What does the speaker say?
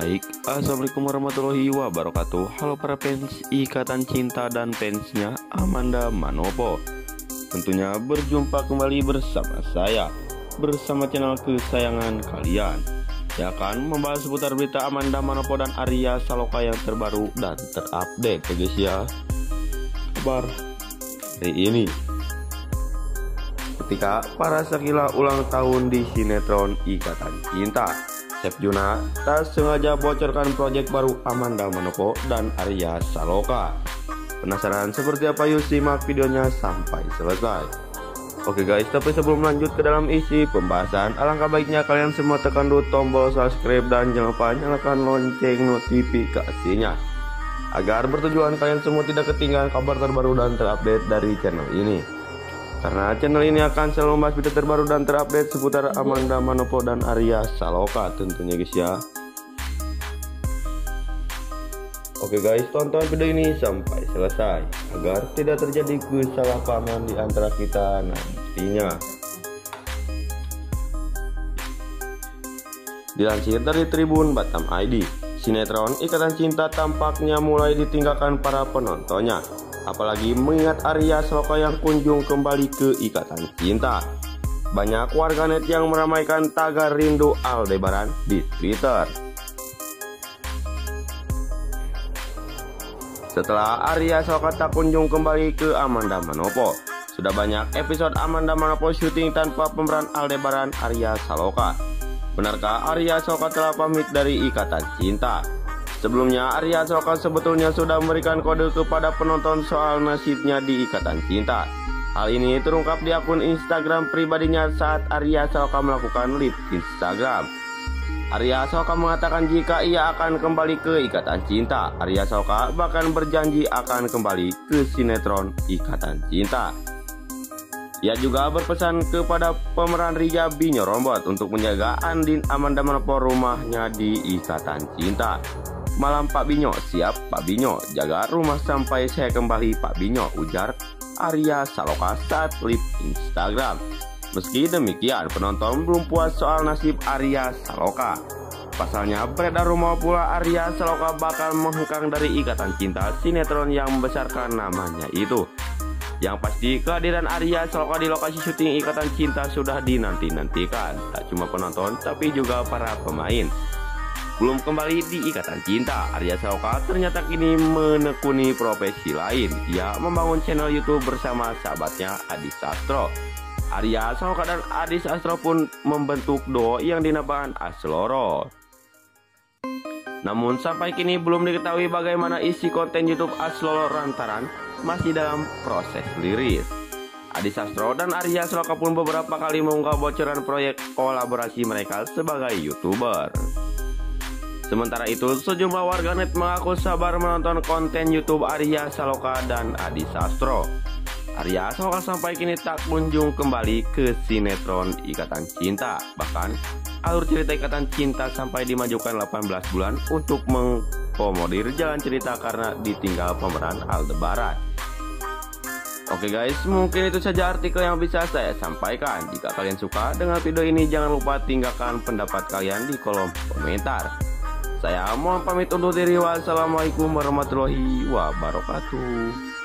Assalamualaikum warahmatullahi wabarakatuh. Halo para fans Ikatan Cinta dan fansnya Amanda Manopo. Tentunya berjumpa kembali bersama saya Bersama channel kesayangan kalian. Yang akan membahas seputar berita Amanda Manopo dan Arya Saloka yang terbaru dan terupdate ya guys ya. Kabar hari ini. Ketika para Sakila ulang tahun di sinetron Ikatan Cinta Chef Juna tak sengaja bocorkan proyek baru Amanda Manopo dan Arya Saloka. Penasaran seperti apa yuk simak videonya sampai selesai. Oke guys, tapi sebelum lanjut ke dalam isi pembahasan, alangkah baiknya kalian semua tekan dulu tombol subscribe dan jangan lupa nyalakan lonceng notifikasinya. Agar bertujuan kalian semua tidak ketinggalan kabar terbaru dan terupdate dari channel ini. Karena channel ini akan selalu membahas video terbaru dan terupdate seputar Amanda Manopo dan Arya Saloka tentunya guys ya. Oke guys, tonton video ini sampai selesai agar tidak terjadi kesalahpahaman di antara kita nantinya. Dilansir dari Tribun Batam ID, sinetron Ikatan Cinta tampaknya mulai ditinggalkan para penontonnya apalagi mengingat Arya Saloka yang kunjung kembali ke Ikatan Cinta. Banyak warganet yang meramaikan tagar rindu Aldebaran di Twitter. Setelah Arya Saloka tak kunjung kembali ke Amanda Manopo, sudah banyak episode Amanda Manopo syuting tanpa pemeran Aldebaran Arya Saloka. Benarkah Arya Saloka telah pamit dari Ikatan Cinta? Sebelumnya, Arya Saloka sebetulnya sudah memberikan kode kepada penonton soal nasibnya di Ikatan Cinta. Hal ini terungkap di akun Instagram pribadinya saat Arya Saloka melakukan live Instagram. Arya Saloka mengatakan jika ia akan kembali ke Ikatan Cinta, Arya Saloka bahkan berjanji akan kembali ke sinetron Ikatan Cinta. Ia juga berpesan kepada pemeran Riza Binyo Rombot untuk menjaga Andin Amanda Manopo rumahnya di Ikatan Cinta. Malam Pak Binyo, siap Pak Binyo, jaga rumah sampai saya kembali Pak Binyo, ujar Arya Saloka saat live Instagram. Meski demikian, penonton belum puas soal nasib Arya Saloka. Pasalnya, beredar rumah pula Arya Saloka bakal menghengkang dari ikatan cinta sinetron yang membesarkan namanya itu. Yang pasti kehadiran Arya Saloka di lokasi syuting Ikatan Cinta sudah dinanti-nantikan. Tak cuma penonton, tapi juga para pemain. Belum kembali di Ikatan Cinta, Arya Saloka ternyata kini menekuni profesi lain. Ia membangun channel YouTube bersama sahabatnya Adi Sastro. Arya Saloka dan Adi Sastro pun membentuk duo yang dinamakan Asloro. Namun sampai kini belum diketahui bagaimana isi konten YouTube Asloro Rantaran masih dalam proses liris. Adi Sastro dan Arya Saloka pun beberapa kali mengungkap bocoran proyek kolaborasi mereka sebagai YouTuber. Sementara itu, sejumlah warganet mengaku sabar menonton konten YouTube Arya Saloka dan Adi Sastro. Arya Saloka sampai kini tak kunjung kembali ke sinetron Ikatan Cinta. Bahkan, alur cerita Ikatan Cinta sampai dimajukan 18 bulan untuk mengkomodir jalan cerita karena ditinggal pemeran Aldebaran. Oke guys, mungkin itu saja artikel yang bisa saya sampaikan. Jika kalian suka dengan video ini, jangan lupa tinggalkan pendapat kalian di kolom komentar. Saya mohon pamit undur diri. Wassalamualaikum warahmatullahi wabarakatuh.